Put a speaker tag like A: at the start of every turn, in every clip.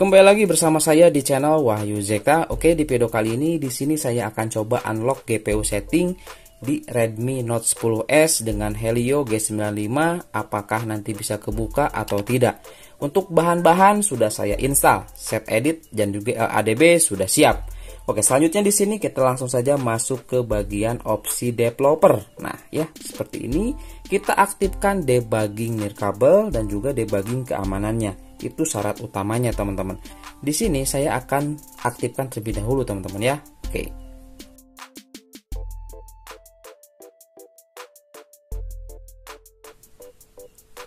A: Kembali lagi bersama saya di channel Wahyu Zeka. Oke, di video kali ini di sini saya akan coba unlock GPU setting di Redmi Note 10s dengan Helio G95 apakah nanti bisa kebuka atau tidak. Untuk bahan-bahan sudah saya install, set edit dan juga LADB sudah siap. Oke, selanjutnya di sini kita langsung saja masuk ke bagian opsi developer. Nah, ya, seperti ini kita aktifkan debugging nirkabel dan juga debugging keamanannya. Itu syarat utamanya teman-teman. Di sini saya akan aktifkan terlebih dahulu teman-teman ya. Oke.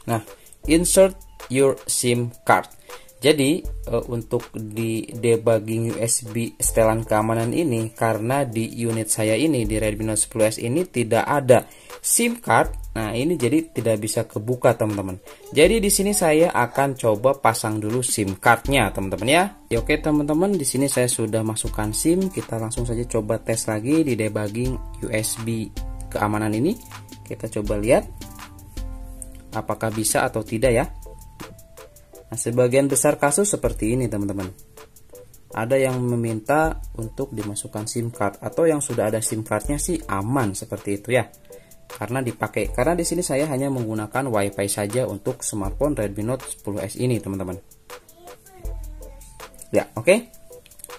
A: Nah, insert your SIM card. Jadi uh, untuk di debugging USB setelan keamanan ini karena di unit saya ini di Redmi Note 10s ini tidak ada SIM card. Nah, ini jadi tidak bisa kebuka, teman-teman. Jadi di sini saya akan coba pasang dulu SIM cardnya, teman-teman ya. ya. Oke, teman-teman, di sini saya sudah masukkan SIM. Kita langsung saja coba tes lagi di debugging USB keamanan ini. Kita coba lihat apakah bisa atau tidak ya. Nah, sebagian besar kasus seperti ini, teman-teman. Ada yang meminta untuk dimasukkan SIM card atau yang sudah ada SIM cardnya sih aman seperti itu ya. Karena dipakai karena di sini saya hanya menggunakan WiFi saja untuk smartphone Redmi Note 10s ini, teman-teman. Ya, oke. Okay.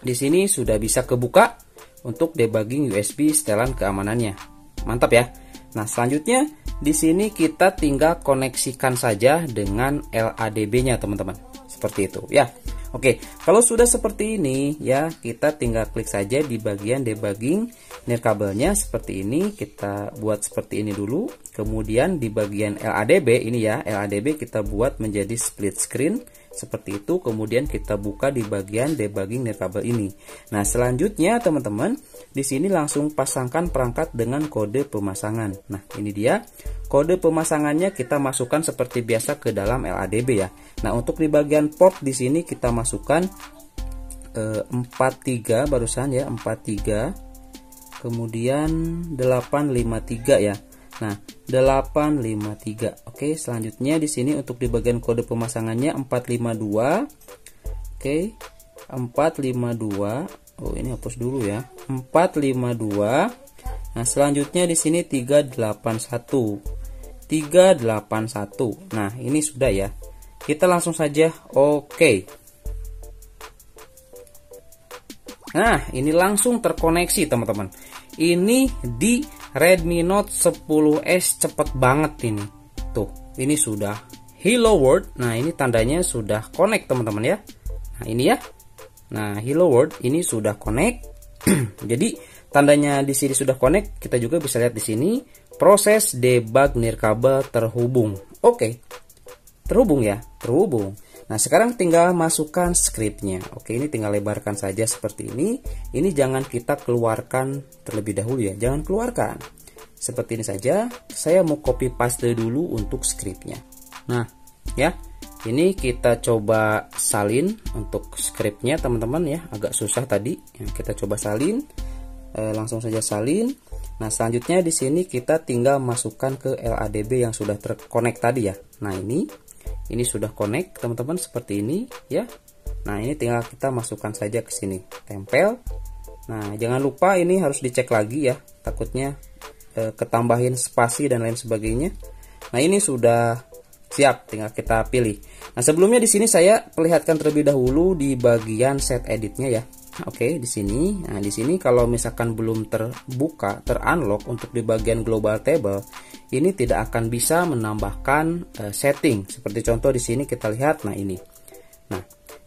A: Di sini sudah bisa kebuka untuk debugging USB setelan keamanannya. Mantap ya. Nah, selanjutnya di sini kita tinggal koneksikan saja dengan LADB-nya teman-teman. Seperti itu ya. Oke, kalau sudah seperti ini ya, kita tinggal klik saja di bagian debugging nirkabelnya seperti ini. Kita buat seperti ini dulu. Kemudian di bagian LADB ini ya, LADB kita buat menjadi split screen seperti itu kemudian kita buka di bagian debugging nirkabel ini. Nah selanjutnya teman-teman di sini langsung pasangkan perangkat dengan kode pemasangan. Nah ini dia. Kode pemasangannya kita masukkan seperti biasa ke dalam LADB ya. Nah untuk di bagian port di sini kita masukkan eh, 43 barusan ya 43 kemudian 853 ya Nah, 853. Oke, selanjutnya di sini untuk di bagian kode pemasangannya 452. Oke, 452. Oh, ini hapus dulu ya. 452. Nah, selanjutnya di sini 381. 381. Nah, ini sudah ya. Kita langsung saja oke. Nah, ini langsung terkoneksi, teman-teman. Ini di Redmi Note 10s cepet banget ini. Tuh, ini sudah Hello World. Nah, ini tandanya sudah connect teman-teman ya. Nah, ini ya. Nah, Hello World ini sudah connect. Jadi, tandanya di sini sudah connect. Kita juga bisa lihat di sini proses debug nirkabel terhubung. Oke. Terhubung ya, terhubung. Nah, sekarang tinggal masukkan scriptnya. Oke, ini tinggal lebarkan saja seperti ini. Ini jangan kita keluarkan terlebih dahulu ya. Jangan keluarkan. Seperti ini saja. Saya mau copy paste dulu untuk scriptnya. Nah, ya. Ini kita coba salin untuk scriptnya teman-teman ya. Agak susah tadi. Ya, kita coba salin. E, langsung saja salin. Nah, selanjutnya di sini kita tinggal masukkan ke LADB yang sudah terkonek tadi ya. Nah, ini ini sudah connect teman-teman seperti ini ya. Nah ini tinggal kita masukkan saja ke sini. Tempel. Nah jangan lupa ini harus dicek lagi ya. Takutnya e, ketambahin spasi dan lain sebagainya. Nah ini sudah siap tinggal kita pilih. Nah sebelumnya di sini saya perlihatkan terlebih dahulu di bagian set editnya ya Oke, okay, di sini. Nah, di sini kalau misalkan belum terbuka, terunlock untuk di bagian global table, ini tidak akan bisa menambahkan uh, setting. Seperti contoh di sini kita lihat, nah ini. Nah,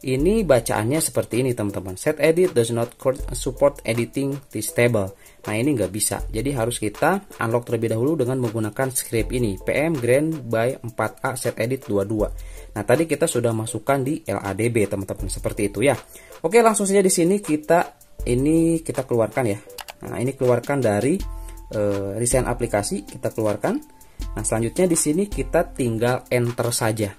A: ini bacaannya seperti ini teman-teman. Set edit does not support editing this table. Nah, ini nggak bisa. Jadi harus kita unlock terlebih dahulu dengan menggunakan script ini. PM Grand by 4A set edit 22. Nah, tadi kita sudah masukkan di LADB teman-teman. Seperti itu ya. Oke, langsung saja di sini kita ini kita keluarkan ya. Nah, ini keluarkan dari uh, resign aplikasi, kita keluarkan. Nah, selanjutnya di sini kita tinggal enter saja.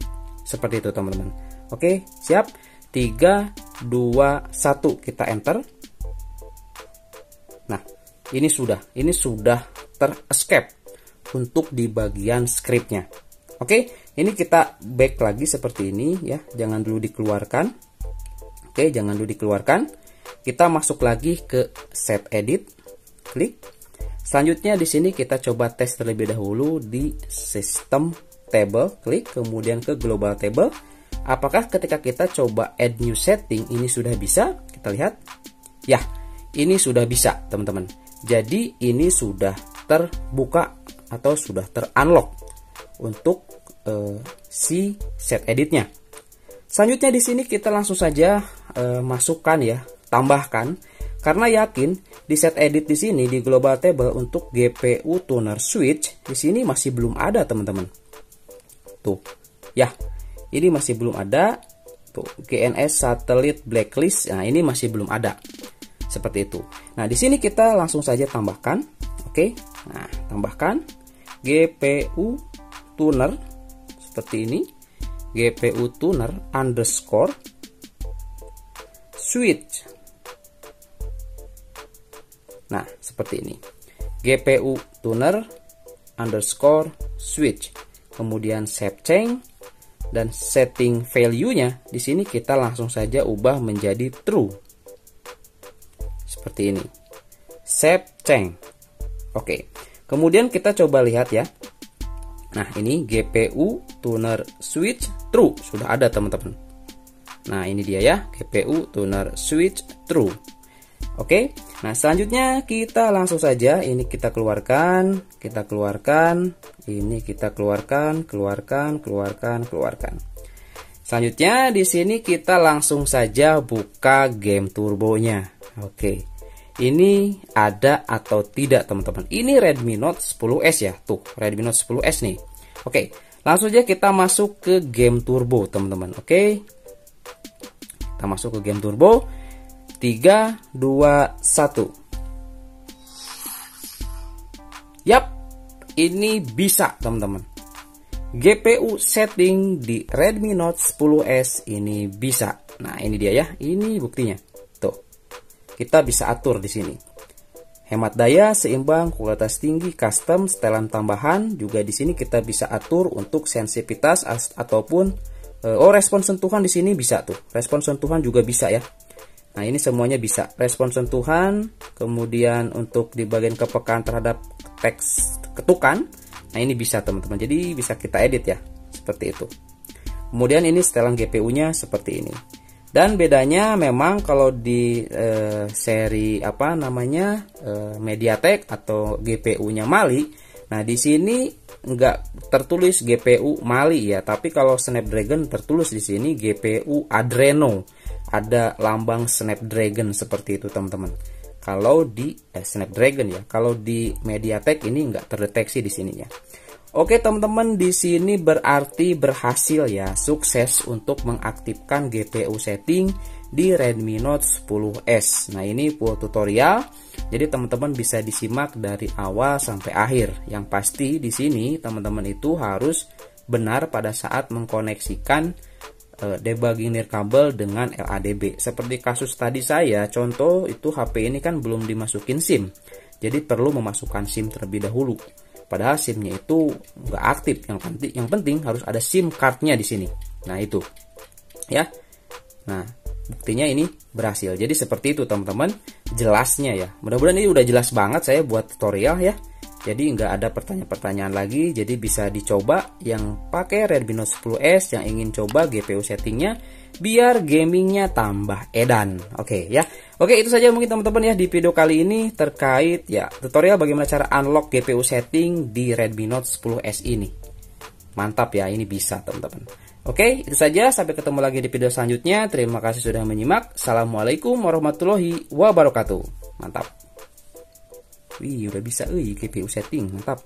A: Seperti itu, teman-teman. Oke, siap. 3 2 1 kita enter. Nah, ini sudah, ini sudah ter-escape untuk di bagian scriptnya. Oke, ini kita back lagi seperti ini ya, jangan dulu dikeluarkan Oke, jangan dulu dikeluarkan. Kita masuk lagi ke set edit. Klik. Selanjutnya di sini kita coba tes terlebih dahulu di sistem table. Klik kemudian ke global table. Apakah ketika kita coba add new setting ini sudah bisa? Kita lihat. Ya, ini sudah bisa, teman-teman. Jadi ini sudah terbuka atau sudah terunlock untuk uh, si set editnya. Selanjutnya di sini kita langsung saja uh, masukkan ya, tambahkan karena yakin di set edit di sini di global table untuk GPU tuner switch di sini masih belum ada teman-teman. Tuh, ya, ini masih belum ada. Tuh, GNS Satellite Blacklist. Nah, ini masih belum ada. Seperti itu. Nah, di sini kita langsung saja tambahkan. Oke. Nah, tambahkan GPU tuner seperti ini. GPU tuner underscore switch. Nah, seperti ini. GPU tuner underscore switch. Kemudian save change dan setting value-nya di sini kita langsung saja ubah menjadi true seperti ini. Save change. Oke. Kemudian kita coba lihat ya. Nah, ini GPU tuner switch true sudah ada teman-teman. Nah, ini dia ya, GPU tuner switch true. Oke. Nah, selanjutnya kita langsung saja ini kita keluarkan, kita keluarkan, ini kita keluarkan, keluarkan, keluarkan, keluarkan. Selanjutnya di sini kita langsung saja buka game turbonya. Oke ini ada atau tidak teman-teman ini Redmi Note 10s ya tuh Redmi Note 10s nih oke langsung aja kita masuk ke game turbo teman-teman oke kita masuk ke game turbo 3 2 1 yap ini bisa teman-teman GPU setting di Redmi Note 10s ini bisa nah ini dia ya ini buktinya kita bisa atur di sini. Hemat daya, seimbang, kualitas tinggi, custom, setelan tambahan juga di sini kita bisa atur untuk sensitivitas ataupun eh, oh respon sentuhan di sini bisa tuh. Respon sentuhan juga bisa ya. Nah, ini semuanya bisa. Respon sentuhan, kemudian untuk di bagian kepekaan terhadap teks ketukan. Nah, ini bisa teman-teman. Jadi bisa kita edit ya. Seperti itu. Kemudian ini setelan GPU-nya seperti ini. Dan bedanya memang kalau di e, seri apa namanya e, MediaTek atau GPU-nya Mali, nah di sini nggak tertulis GPU Mali ya, tapi kalau Snapdragon tertulis di sini GPU Adreno, ada lambang Snapdragon seperti itu teman-teman. Kalau di eh, Snapdragon ya, kalau di MediaTek ini nggak terdeteksi di sininya. Oke teman-teman di sini berarti berhasil ya sukses untuk mengaktifkan GPU setting di Redmi Note 10s. Nah ini full tutorial, jadi teman-teman bisa disimak dari awal sampai akhir. Yang pasti di sini teman-teman itu harus benar pada saat mengkoneksikan debugging nirkabel dengan LADB. Seperti kasus tadi saya, contoh itu HP ini kan belum dimasukin SIM, jadi perlu memasukkan SIM terlebih dahulu. Padahal SIM-nya itu nggak aktif. Yang penting, yang penting harus ada SIM card-nya di sini. Nah itu, ya. Nah buktinya ini berhasil. Jadi seperti itu teman-teman. Jelasnya ya. Mudah-mudahan ini udah jelas banget saya buat tutorial ya. Jadi nggak ada pertanyaan-pertanyaan lagi. Jadi bisa dicoba yang pakai Redmi Note 10s yang ingin coba GPU settingnya biar gamingnya tambah edan. Oke ya. Oke itu saja mungkin teman-teman ya di video kali ini terkait ya tutorial bagaimana cara unlock GPU setting di Redmi Note 10s ini. Mantap ya ini bisa teman-teman. Oke itu saja sampai ketemu lagi di video selanjutnya. Terima kasih sudah menyimak. Assalamualaikum warahmatullahi wabarakatuh. Mantap. Wih udah bisa, wih GPU setting mantap.